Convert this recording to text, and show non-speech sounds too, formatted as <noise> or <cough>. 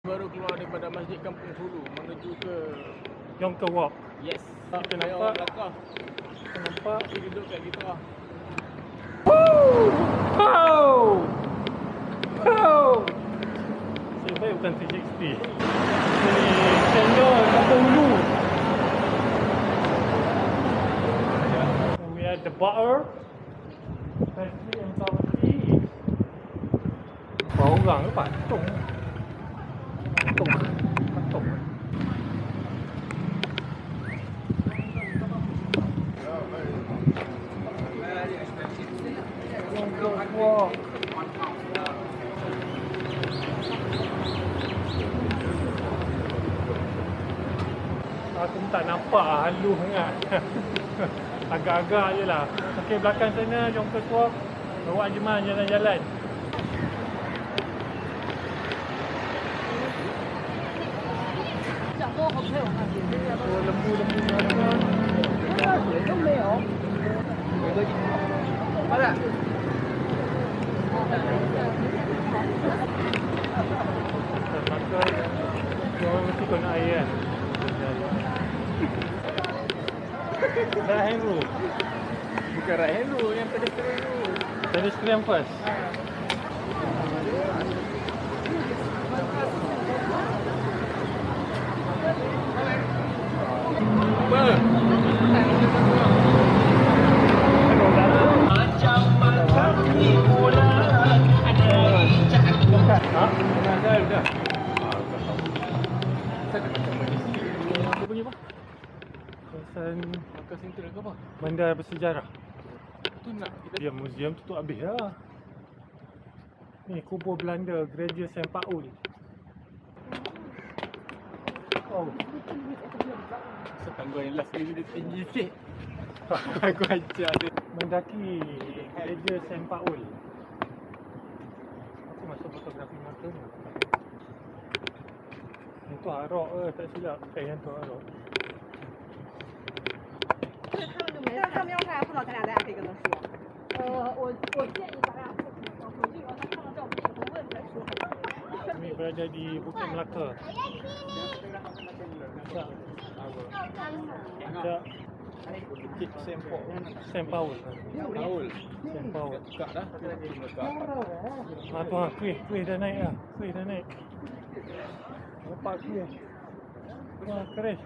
Baru keluar daripada Masjid Kampung Sulu menuju ke Yang ke walk. Yes. Kita nampak. orang. Kau nampak? Kita duduk kat kita lah. Pow! Pow! Saya baik bukan 360. Ini cendol kampung dulu. We had the butter. Pastry and sour tea. Bau orang ke patung? Long Coast Walk. Aku tak nampak lah, haluh sangat. <laughs> Agak-agak je lah. Okey, belakang sana, Long Coast Walk. Bawa Ajman jalan-jalan. Bukan hand dulu, yang pedestrian dulu. Pedestrian first Ha? Dah, dah, dah. Saya dah macam mana sih? Dia pergi apa? Kawasan Makan sentral ke apa? bandar bersejarah Tu nak kita Dia muzium tutup habis lah Ni kubur Belanda Gereja Saint Paul Oh Setangguh yang last kali dia tinggi sikit. <laughs> Aku ajar dia. Mendaki Gereja Saint Paul Aku masuk fotografi mata ni Yang tu Arok ke tak silap Eh yang tu Arok 就是他们就没，但是他们要是来不知道咱俩，咱俩可以跟他说。呃，我我建议咱俩回去以后他看到照片以后问再说。 Kami berada di Bukit Melaka Puncak Puncak Bukit Sempok. Saint Paul Paul. Saint Paul Tukar dah. Atas. Ha tu ha, kuih, kuih dah naik lah. Kuih dah naik. Nampak kuih. Wah, keren.